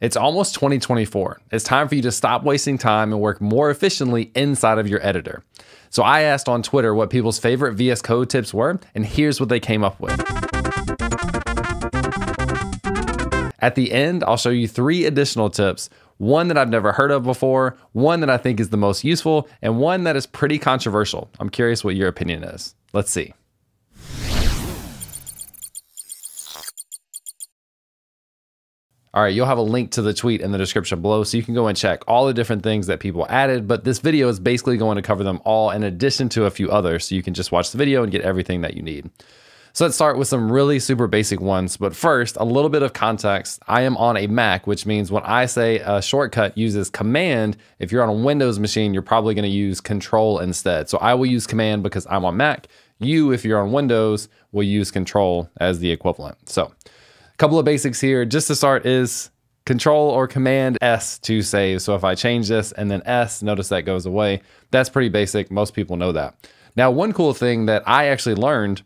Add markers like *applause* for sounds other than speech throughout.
It's almost 2024. It's time for you to stop wasting time and work more efficiently inside of your editor. So I asked on Twitter what people's favorite VS Code tips were, and here's what they came up with. At the end, I'll show you three additional tips one that I've never heard of before, one that I think is the most useful, and one that is pretty controversial. I'm curious what your opinion is. Let's see. All right, you'll have a link to the tweet in the description below so you can go and check all the different things that people added. But this video is basically going to cover them all in addition to a few others. So you can just watch the video and get everything that you need. So let's start with some really super basic ones. But first, a little bit of context. I am on a Mac, which means when I say a shortcut uses command, if you're on a Windows machine, you're probably going to use control instead. So I will use command because I'm on Mac. You, if you're on Windows, will use control as the equivalent. So couple of basics here just to start is control or command S to save. So if I change this and then S, notice that goes away. That's pretty basic. Most people know that. Now, one cool thing that I actually learned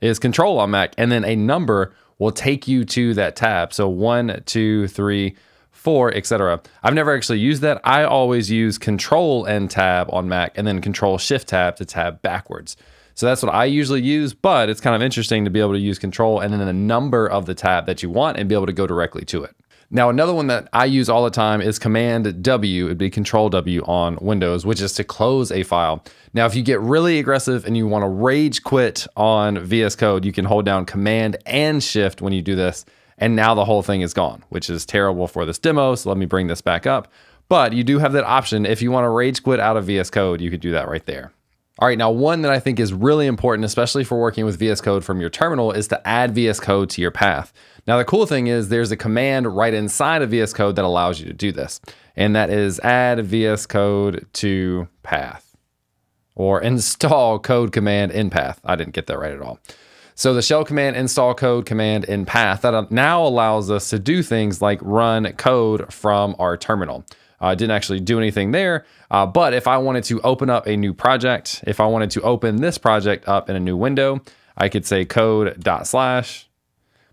is control on Mac and then a number will take you to that tab. So one, two, three, four, etc. I've never actually used that. I always use control and tab on Mac and then control shift tab to tab backwards. So that's what I usually use, but it's kind of interesting to be able to use control and then the number of the tab that you want and be able to go directly to it. Now, another one that I use all the time is Command W. It'd be Control W on Windows, which is to close a file. Now, if you get really aggressive and you want to rage quit on VS Code, you can hold down Command and Shift when you do this. And now the whole thing is gone, which is terrible for this demo. So let me bring this back up. But you do have that option. If you want to rage quit out of VS Code, you could do that right there. All right, now one that I think is really important, especially for working with VS Code from your terminal, is to add VS Code to your path. Now, the cool thing is there's a command right inside of VS Code that allows you to do this, and that is add VS Code to path or *laughs* install code command in path. I didn't get that right at all. So the shell command install code command in path that uh, now allows us to do things like run code from our terminal. I uh, didn't actually do anything there. Uh, but if I wanted to open up a new project, if I wanted to open this project up in a new window, I could say code dot slash.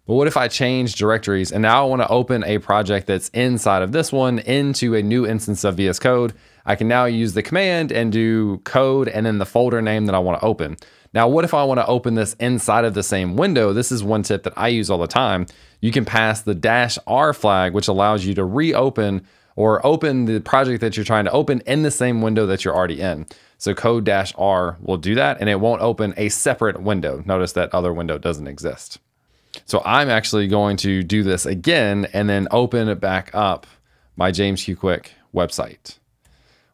But what if I change directories and now I want to open a project that's inside of this one into a new instance of VS Code? I can now use the command and do code and then the folder name that I want to open. Now, what if I want to open this inside of the same window? This is one tip that I use all the time. You can pass the dash R flag, which allows you to reopen or open the project that you're trying to open in the same window that you're already in. So code-r will do that and it won't open a separate window. Notice that other window doesn't exist. So I'm actually going to do this again and then open it back up my James Q Quick website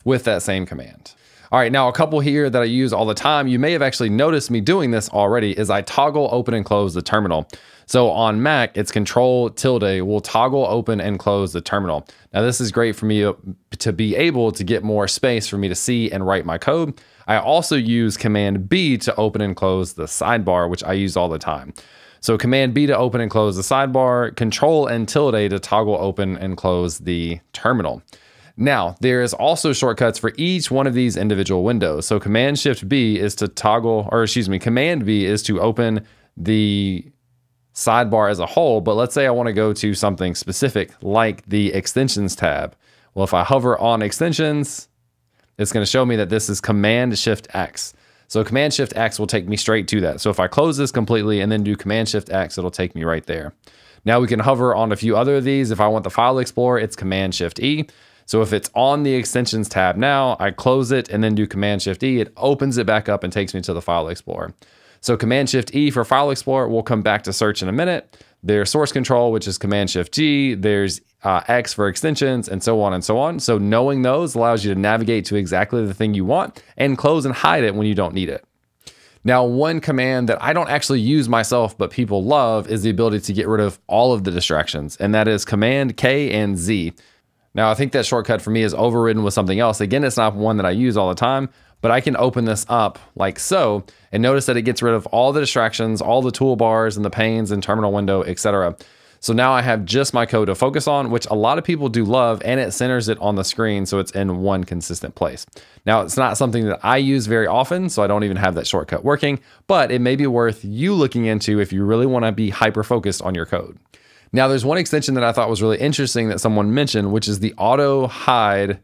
with that same command. All right, now a couple here that I use all the time, you may have actually noticed me doing this already, is I toggle open and close the terminal. So on Mac, it's control tilde will toggle open and close the terminal. Now this is great for me to be able to get more space for me to see and write my code. I also use command B to open and close the sidebar, which I use all the time. So command B to open and close the sidebar, control and tilde to toggle open and close the terminal. Now, there is also shortcuts for each one of these individual windows. So command shift B is to toggle, or excuse me, command B is to open the sidebar as a whole, but let's say I want to go to something specific like the extensions tab. Well, if I hover on extensions, it's going to show me that this is Command Shift X. So Command Shift X will take me straight to that. So if I close this completely and then do Command Shift X, it'll take me right there. Now we can hover on a few other of these. If I want the File Explorer, it's Command Shift E. So if it's on the extensions tab now, I close it and then do Command Shift E, it opens it back up and takes me to the File Explorer. So Command Shift E for File Explorer, we'll come back to search in a minute. There's source control, which is Command Shift G. There's uh, X for extensions and so on and so on. So knowing those allows you to navigate to exactly the thing you want and close and hide it when you don't need it. Now, one command that I don't actually use myself, but people love is the ability to get rid of all of the distractions, and that is Command K and Z. Now, I think that shortcut for me is overridden with something else. Again, it's not one that I use all the time, but I can open this up like so and notice that it gets rid of all the distractions, all the toolbars and the panes and terminal window, etc. So now I have just my code to focus on, which a lot of people do love, and it centers it on the screen so it's in one consistent place. Now, it's not something that I use very often, so I don't even have that shortcut working, but it may be worth you looking into if you really want to be hyper focused on your code. Now, there's one extension that I thought was really interesting that someone mentioned, which is the auto hide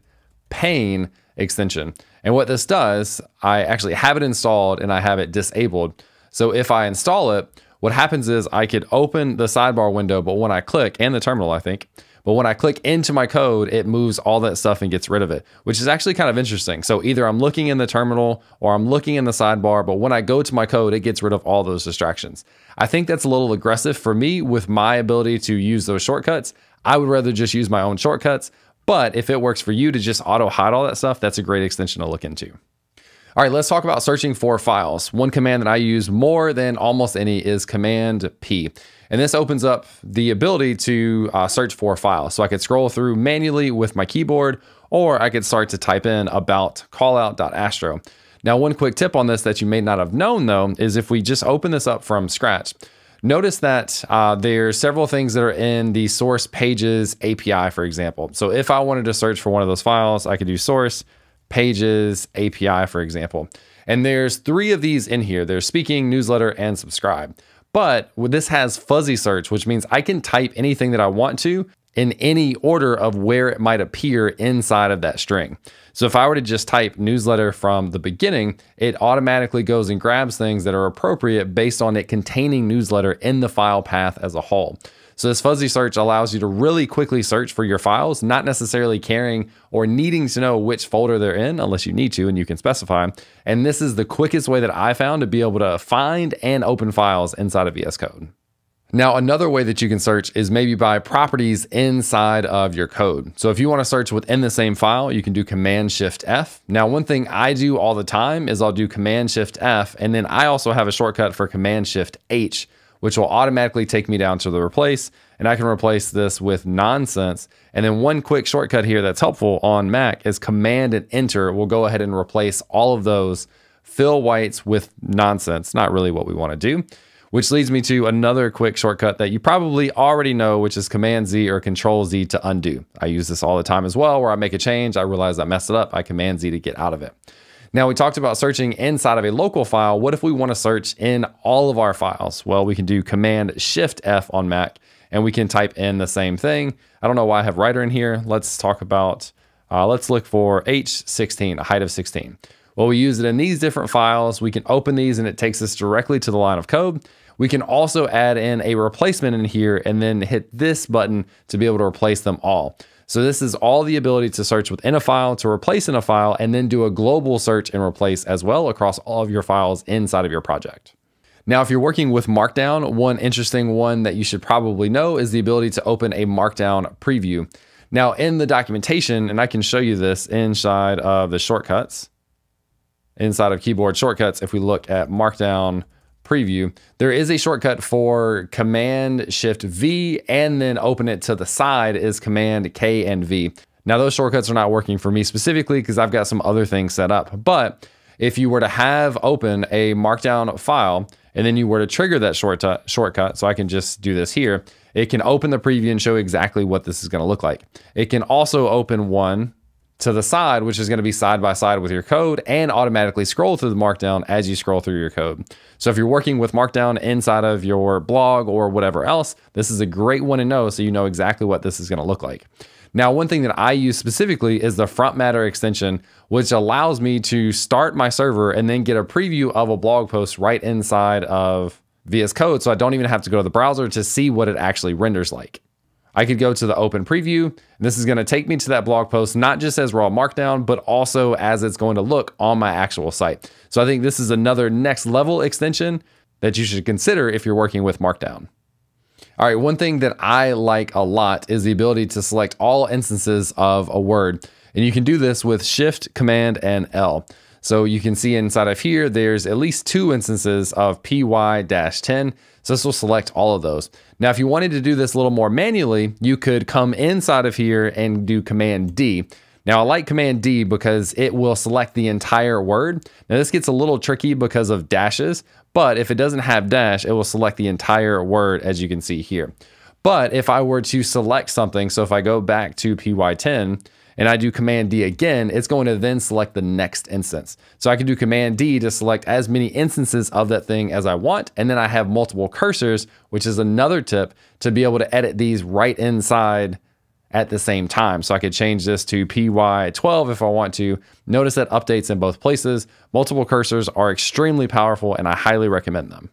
pane extension. And what this does, I actually have it installed and I have it disabled. So if I install it, what happens is I could open the sidebar window, but when I click, and the terminal, I think, but when I click into my code, it moves all that stuff and gets rid of it, which is actually kind of interesting. So either I'm looking in the terminal or I'm looking in the sidebar, but when I go to my code, it gets rid of all those distractions. I think that's a little aggressive for me with my ability to use those shortcuts. I would rather just use my own shortcuts, but if it works for you to just auto hide all that stuff, that's a great extension to look into. All right, let's talk about searching for files. One command that I use more than almost any is Command P. And this opens up the ability to uh, search for files. So I could scroll through manually with my keyboard, or I could start to type in about callout.astro. Now, one quick tip on this that you may not have known though, is if we just open this up from scratch, notice that uh, there's several things that are in the source pages API, for example. So if I wanted to search for one of those files, I could do source pages API, for example. And there's three of these in here. There's speaking, newsletter, and subscribe. But this has fuzzy search, which means I can type anything that I want to in any order of where it might appear inside of that string. So if I were to just type newsletter from the beginning, it automatically goes and grabs things that are appropriate based on it containing newsletter in the file path as a whole. So this fuzzy search allows you to really quickly search for your files, not necessarily caring or needing to know which folder they're in unless you need to and you can specify. And this is the quickest way that I found to be able to find and open files inside of VS Code. Now, another way that you can search is maybe by properties inside of your code. So if you want to search within the same file, you can do Command Shift F. Now, one thing I do all the time is I'll do Command Shift F, and then I also have a shortcut for Command Shift H which will automatically take me down to the replace. And I can replace this with nonsense. And then one quick shortcut here that's helpful on Mac is Command and Enter. We'll go ahead and replace all of those fill whites with nonsense. Not really what we want to do. Which leads me to another quick shortcut that you probably already know, which is Command Z or Control Z to undo. I use this all the time as well, where I make a change, I realize I messed it up, I Command Z to get out of it. Now we talked about searching inside of a local file. What if we want to search in all of our files? Well, we can do Command Shift F on Mac and we can type in the same thing. I don't know why I have writer in here. Let's talk about, uh, let's look for H16, a height of 16. Well, we use it in these different files. We can open these and it takes us directly to the line of code. We can also add in a replacement in here and then hit this button to be able to replace them all. So this is all the ability to search within a file, to replace in a file, and then do a global search and replace as well across all of your files inside of your project. Now, if you're working with Markdown, one interesting one that you should probably know is the ability to open a Markdown preview. Now, in the documentation, and I can show you this inside of the shortcuts, inside of keyboard shortcuts, if we look at Markdown preview, there is a shortcut for Command Shift V and then open it to the side is Command K and V. Now those shortcuts are not working for me specifically because I've got some other things set up. But if you were to have open a markdown file and then you were to trigger that short shortcut, so I can just do this here, it can open the preview and show exactly what this is going to look like. It can also open one to the side, which is going to be side by side with your code and automatically scroll through the Markdown as you scroll through your code. So if you're working with Markdown inside of your blog or whatever else, this is a great one to know so you know exactly what this is going to look like. Now, one thing that I use specifically is the front matter extension, which allows me to start my server and then get a preview of a blog post right inside of VS Code. So I don't even have to go to the browser to see what it actually renders like. I could go to the open preview. And this is going to take me to that blog post, not just as raw markdown, but also as it's going to look on my actual site. So I think this is another next level extension that you should consider if you're working with markdown. All right, one thing that I like a lot is the ability to select all instances of a word. And you can do this with Shift, Command, and L. So you can see inside of here, there's at least two instances of py-10. So this will select all of those. Now, if you wanted to do this a little more manually, you could come inside of here and do Command D. Now, I like Command D because it will select the entire word. Now, this gets a little tricky because of dashes, but if it doesn't have dash, it will select the entire word as you can see here. But if I were to select something, so if I go back to PY10 and I do Command D again, it's going to then select the next instance. So I can do Command D to select as many instances of that thing as I want. And then I have multiple cursors, which is another tip to be able to edit these right inside at the same time. So I could change this to PY12 if I want to. Notice that updates in both places. Multiple cursors are extremely powerful and I highly recommend them.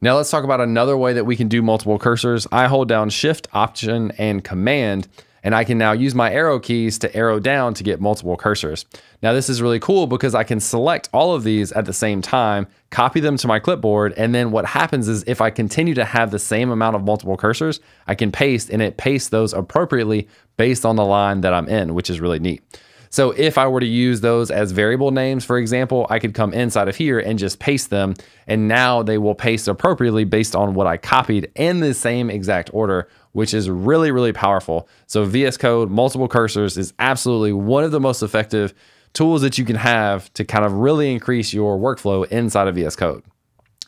Now let's talk about another way that we can do multiple cursors. I hold down Shift, Option, and Command and I can now use my arrow keys to arrow down to get multiple cursors. Now this is really cool because I can select all of these at the same time, copy them to my clipboard, and then what happens is if I continue to have the same amount of multiple cursors, I can paste and it pastes those appropriately based on the line that I'm in, which is really neat. So if I were to use those as variable names, for example, I could come inside of here and just paste them. And now they will paste appropriately based on what I copied in the same exact order, which is really, really powerful. So VS Code, multiple cursors is absolutely one of the most effective tools that you can have to kind of really increase your workflow inside of VS Code.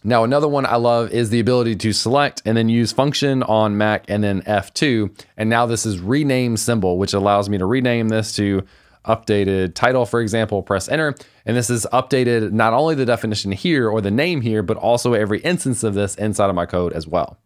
Now, another one I love is the ability to select and then use function on Mac and then F2. And now this is rename symbol, which allows me to rename this to updated title, for example, press enter. And this is updated not only the definition here or the name here, but also every instance of this inside of my code as well.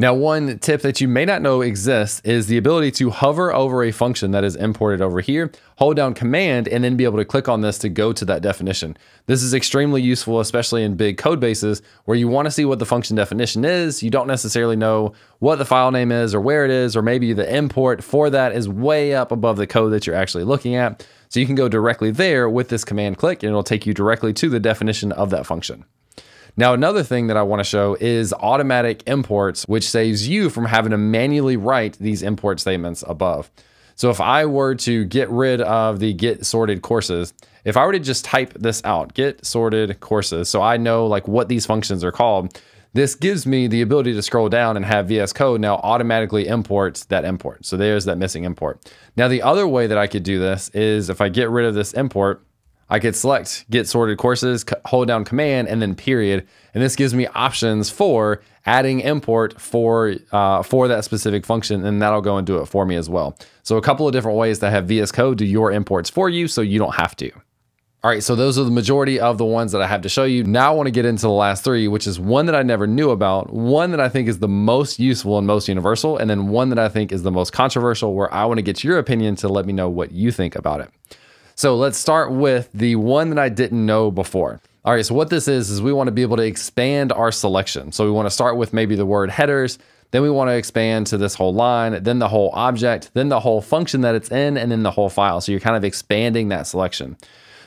Now, one tip that you may not know exists is the ability to hover over a function that is imported over here, hold down command, and then be able to click on this to go to that definition. This is extremely useful, especially in big code bases where you want to see what the function definition is. You don't necessarily know what the file name is or where it is, or maybe the import for that is way up above the code that you're actually looking at. So you can go directly there with this command click and it'll take you directly to the definition of that function. Now, another thing that I want to show is automatic imports, which saves you from having to manually write these import statements above. So if I were to get rid of the get sorted courses, if I were to just type this out, get sorted courses, so I know like what these functions are called, this gives me the ability to scroll down and have VS Code now automatically imports that import. So there's that missing import. Now, the other way that I could do this is if I get rid of this import, I could select get sorted courses, hold down command, and then period. And this gives me options for adding import for uh, for that specific function, and that'll go and do it for me as well. So a couple of different ways to have VS Code do your imports for you, so you don't have to. All right, so those are the majority of the ones that I have to show you. Now I want to get into the last three, which is one that I never knew about, one that I think is the most useful and most universal, and then one that I think is the most controversial, where I want to get your opinion to let me know what you think about it. So let's start with the one that I didn't know before. All right, so what this is, is we want to be able to expand our selection. So we want to start with maybe the word headers, then we want to expand to this whole line, then the whole object, then the whole function that it's in, and then the whole file. So you're kind of expanding that selection.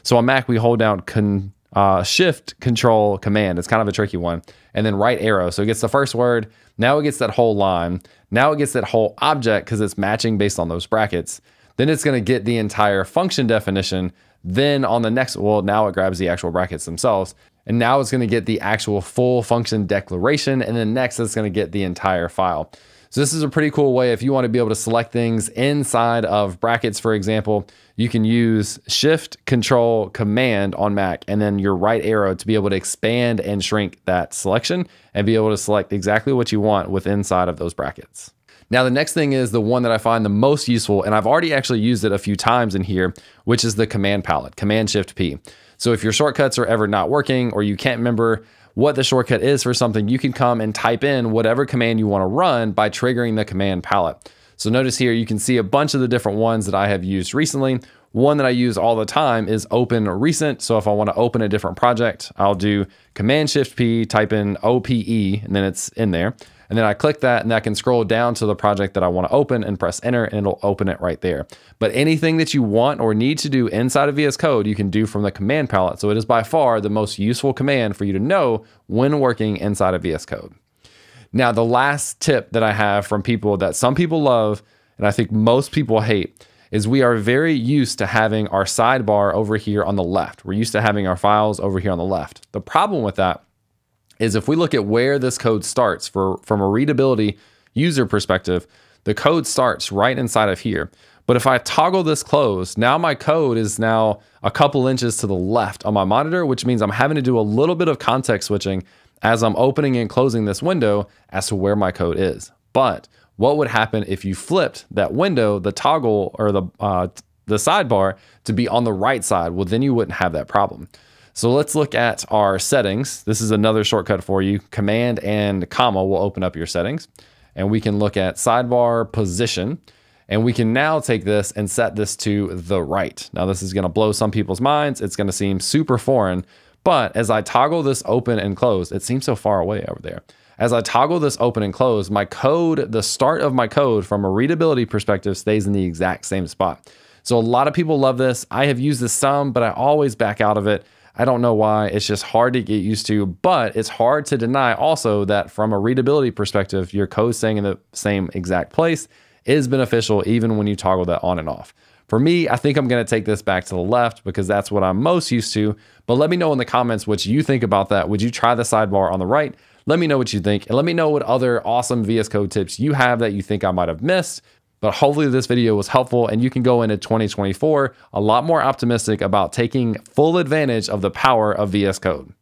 So on Mac, we hold down con, uh, Shift, Control, Command. It's kind of a tricky one. And then right arrow. So it gets the first word. Now it gets that whole line. Now it gets that whole object because it's matching based on those brackets. Then it's going to get the entire function definition. Then on the next, well, now it grabs the actual brackets themselves. And now it's going to get the actual full function declaration. And then next, it's going to get the entire file. So this is a pretty cool way if you want to be able to select things inside of brackets, for example, you can use Shift, Control, Command on Mac, and then your right arrow to be able to expand and shrink that selection and be able to select exactly what you want with inside of those brackets. Now, the next thing is the one that I find the most useful, and I've already actually used it a few times in here, which is the command palette, Command Shift P. So if your shortcuts are ever not working or you can't remember what the shortcut is for something, you can come and type in whatever command you want to run by triggering the command palette. So notice here, you can see a bunch of the different ones that I have used recently. One that I use all the time is open recent. So if I want to open a different project, I'll do Command Shift P, type in OPE, and then it's in there. And then I click that and I can scroll down to the project that I want to open and press enter and it'll open it right there. But anything that you want or need to do inside of VS Code, you can do from the command palette. So it is by far the most useful command for you to know when working inside of VS Code. Now, the last tip that I have from people that some people love and I think most people hate is we are very used to having our sidebar over here on the left. We're used to having our files over here on the left. The problem with that is if we look at where this code starts for from a readability user perspective, the code starts right inside of here. But if I toggle this closed, now my code is now a couple inches to the left on my monitor, which means I'm having to do a little bit of context switching as I'm opening and closing this window as to where my code is. But what would happen if you flipped that window, the toggle or the uh, the sidebar to be on the right side, well, then you wouldn't have that problem. So let's look at our settings. This is another shortcut for you. Command and comma will open up your settings. And we can look at sidebar position. And we can now take this and set this to the right. Now, this is going to blow some people's minds. It's going to seem super foreign. But as I toggle this open and close, it seems so far away over there. As I toggle this open and close, my code, the start of my code from a readability perspective stays in the exact same spot. So a lot of people love this. I have used this some, but I always back out of it. I don't know why. It's just hard to get used to, but it's hard to deny also that from a readability perspective, your code staying in the same exact place is beneficial even when you toggle that on and off. For me, I think I'm going to take this back to the left because that's what I'm most used to. But let me know in the comments what you think about that. Would you try the sidebar on the right? Let me know what you think and let me know what other awesome VS Code tips you have that you think I might have missed. But hopefully, this video was helpful and you can go into 2024 a lot more optimistic about taking full advantage of the power of VS Code.